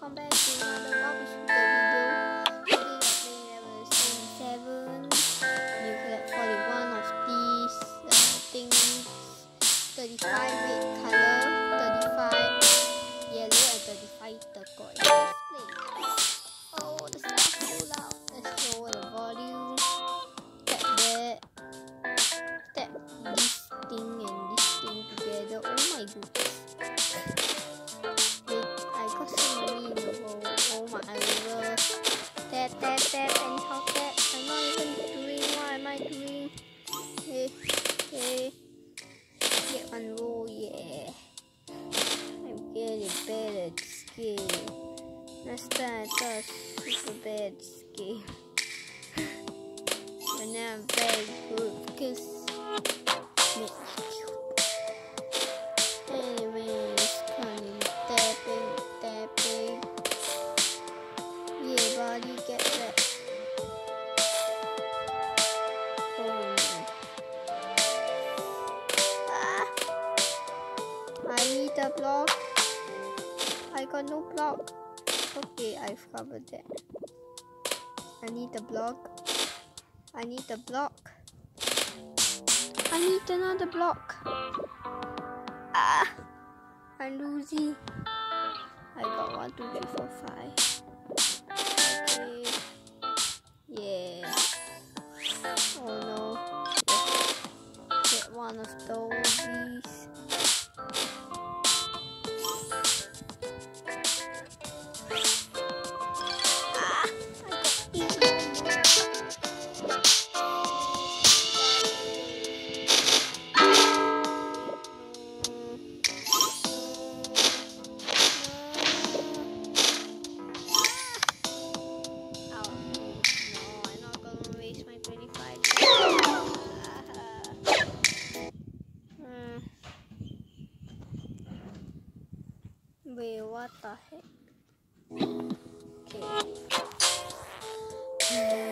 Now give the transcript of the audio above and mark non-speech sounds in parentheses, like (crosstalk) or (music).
welcome back to another rubbish video. Today we're playing level 77. You collect 41 of these uh, things. 35 red color, 35 yellow, and 35 turquoise. Let's play. Oh, the sound so loud. Let's lower the volume. Tap that. Tap this thing and this thing together. Oh my goodness. Tap, tap, tap, anyhow tap. I'm not even doing what am I doing? Hey, hey. Get one roll, yeah. I'm getting better at this game. Last time I thought super (laughs) bad at this game. but now I'm very good because A block. I got no block. Okay, I've covered that. I need a block. I need a block. I need another block. Ah! I'm losing. I got one, two, three, four, five. Okay. Yeah. Oh no. Get one of those. Wait, what the heck? Okay.